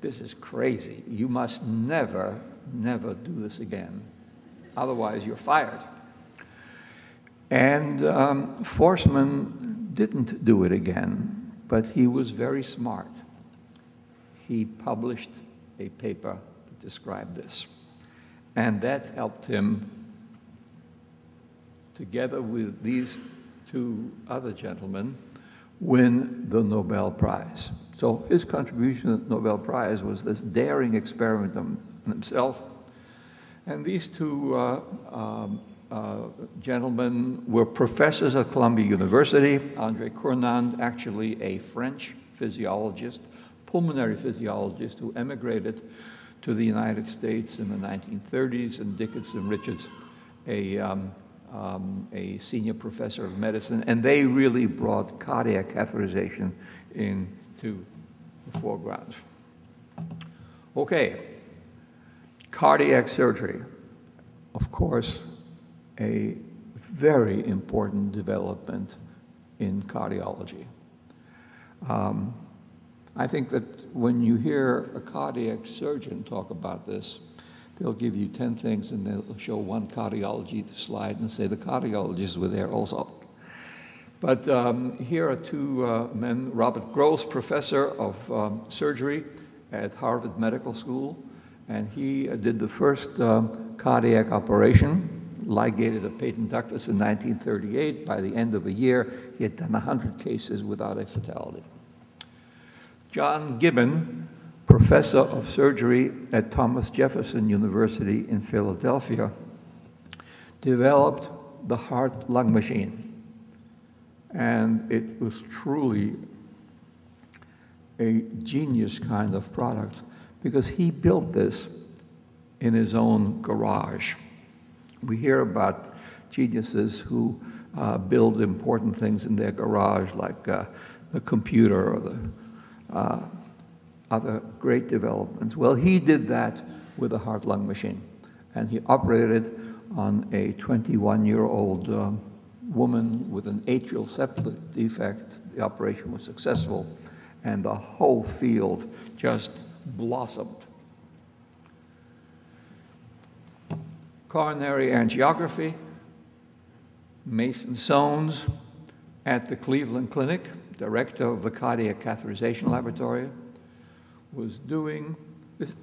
this is crazy. You must never, never do this again. Otherwise, you're fired. And um, didn't do it again, but he was very smart. He published a paper that described this. And that helped him, together with these two other gentlemen, win the Nobel Prize. So his contribution to the Nobel Prize was this daring experiment on himself. And these two uh, um, uh, gentlemen were professors at Columbia University. Andre Cournand, actually a French physiologist, pulmonary physiologist who emigrated to the United States in the 1930s, and Dickinson Richards, a, um, um, a senior professor of medicine, and they really brought cardiac catheterization into the foreground. Okay, cardiac surgery, of course, a very important development in cardiology. Um, I think that when you hear a cardiac surgeon talk about this, they'll give you 10 things and they'll show one cardiology slide and say the cardiologists were there also. But um, here are two uh, men, Robert Gross, professor of um, surgery at Harvard Medical School, and he uh, did the first um, cardiac operation, ligated a patent ductus in 1938. By the end of a year, he had done 100 cases without a fatality. John Gibbon, professor of surgery at Thomas Jefferson University in Philadelphia, developed the heart lung machine. And it was truly a genius kind of product because he built this in his own garage. We hear about geniuses who uh, build important things in their garage, like uh, the computer or the uh, other great developments. Well, he did that with a heart lung machine, and he operated on a 21 year old um, woman with an atrial septal defect. The operation was successful, and the whole field just blossomed. Coronary angiography, Mason Sones at the Cleveland Clinic director of the cardiac catheterization laboratory, was doing this.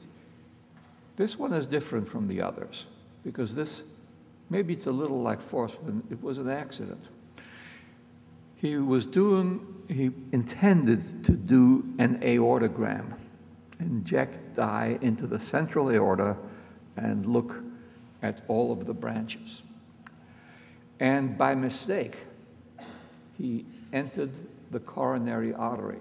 This one is different from the others because this, maybe it's a little like Forssmann, it was an accident. He was doing, he intended to do an aortogram, inject dye into the central aorta and look at all of the branches. And by mistake, he entered the coronary artery.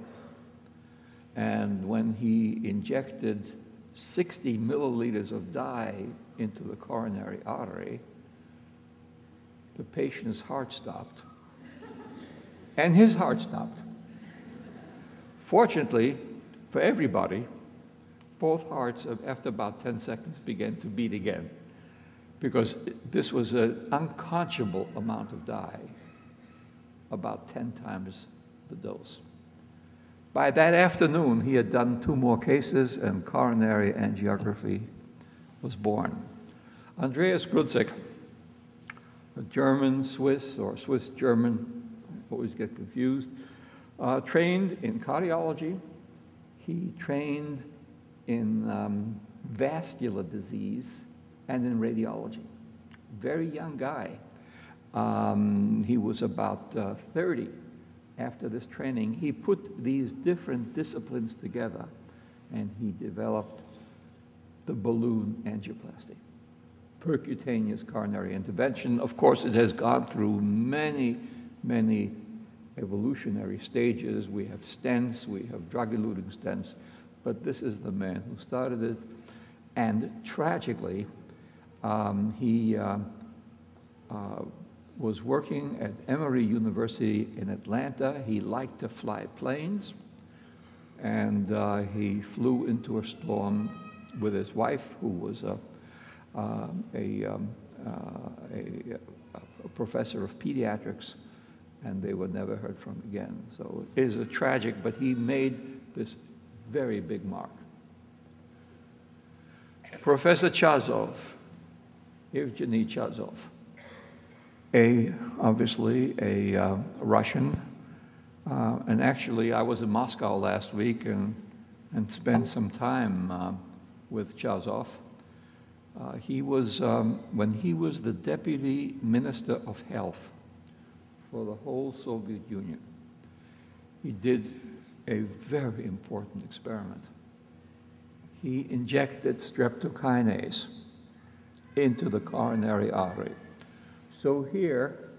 And when he injected 60 milliliters of dye into the coronary artery, the patient's heart stopped. And his heart stopped. Fortunately for everybody, both hearts, after about 10 seconds, began to beat again because this was an unconscionable amount of dye, about 10 times the dose. By that afternoon, he had done two more cases, and coronary angiography was born. Andreas Gruentzig, a German Swiss or Swiss German, always get confused, uh, trained in cardiology. He trained in um, vascular disease and in radiology. Very young guy. Um, he was about uh, 30 after this training, he put these different disciplines together and he developed the balloon angioplasty. Percutaneous coronary intervention. Of course, it has gone through many, many evolutionary stages. We have stents, we have drug-eluting stents, but this is the man who started it. And tragically, um, he uh, uh, was working at Emory University in Atlanta. He liked to fly planes, and uh, he flew into a storm with his wife, who was a, uh, a, um, uh, a, a, professor of pediatrics, and they were never heard from again. So it is a tragic, but he made this very big mark Professor Chazov, Evgeny Chazov, a, obviously a uh, Russian, uh, and actually I was in Moscow last week and, and spent some time uh, with Chazov. Uh, he was, um, when he was the Deputy Minister of Health for the whole Soviet Union, he did a very important experiment. He injected streptokinase into the coronary artery. So here,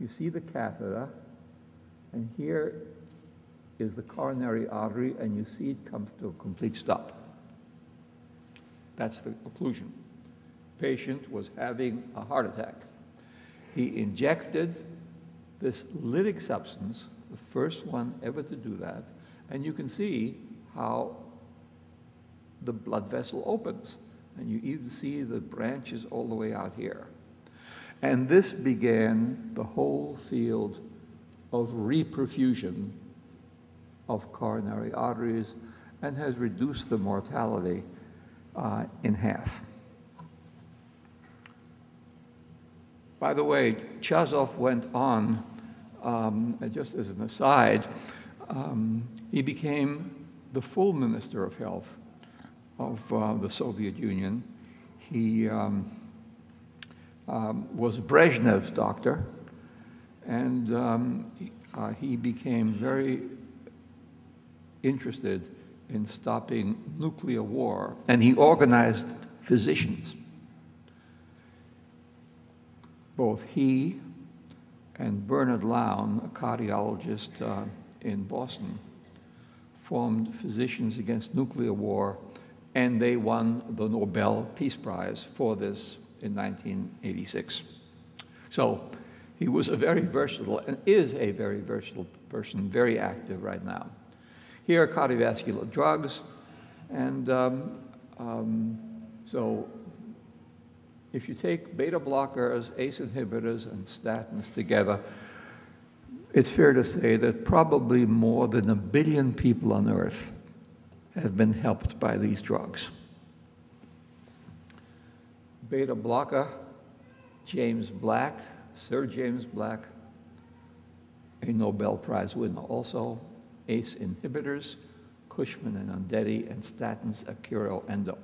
you see the catheter, and here is the coronary artery, and you see it comes to a complete stop. That's the occlusion. Patient was having a heart attack. He injected this lytic substance, the first one ever to do that, and you can see how the blood vessel opens. And you even see the branches all the way out here. And this began the whole field of reperfusion of coronary arteries and has reduced the mortality uh, in half. By the way, Chazov went on, um, just as an aside, um, he became the full Minister of Health of uh, the Soviet Union. He um, um, was Brezhnev's doctor, and um, uh, he became very interested in stopping nuclear war, and he organized physicians. Both he and Bernard Lown, a cardiologist uh, in Boston, formed Physicians Against Nuclear War and they won the Nobel Peace Prize for this in 1986. So he was a very versatile and is a very versatile person, very active right now. Here are cardiovascular drugs, and um, um, so if you take beta blockers, ACE inhibitors, and statins together, it's fair to say that probably more than a billion people on Earth have been helped by these drugs. Beta blocker, James Black, Sir James Black, a Nobel Prize winner also, ACE inhibitors, Cushman and Ondetti, and statins, Akira Endo.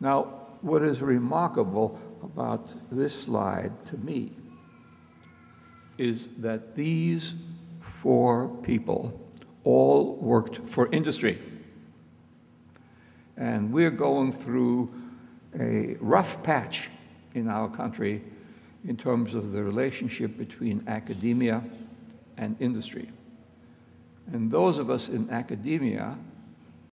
Now, what is remarkable about this slide to me is that these four people all worked for industry. And we're going through a rough patch in our country in terms of the relationship between academia and industry. And those of us in academia